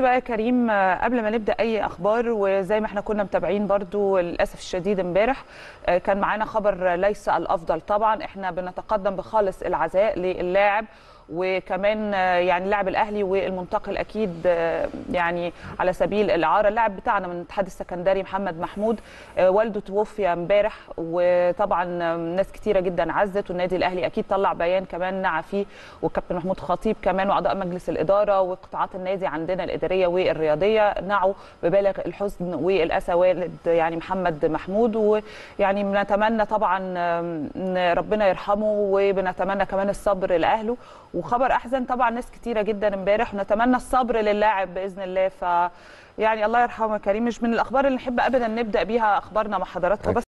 بقى يا كريم قبل ما نبدأ أي أخبار وزي ما إحنا كنا متابعين برضو للأسف الشديد امبارح آه، كان معانا خبر ليس الأفضل. طبعا إحنا بنتقدم بخالص العزاء للاعب وكمان آه، يعني اللاعب الأهلي والمنتقل أكيد آه، يعني على سبيل الإعارة. اللاعب بتاعنا من الاتحاد السكندري محمد محمود آه، والده توفي امبارح وطبعا ناس كتيرة جدا عزت والنادي الأهلي أكيد طلع بيان كمان نعى فيه والكابتن محمود خطيب كمان وأعضاء مجلس الإدارة وقطاعات النادي عندنا الإدارية والرياضية نعوا ببالغ الحزن والأسى والد يعني محمد محمود. ويعني بنتمنى طبعا ربنا يرحمه وبنتمنى كمان الصبر لأهله وخبر أحزن طبعا ناس كتيرة جدا امبارح ونتمنى الصبر للاعب بإذن الله. ف يعني الله يرحمه كريم مش من الأخبار اللي نحب ابدا نبدأ بيها أخبارنا مع حضراتكم.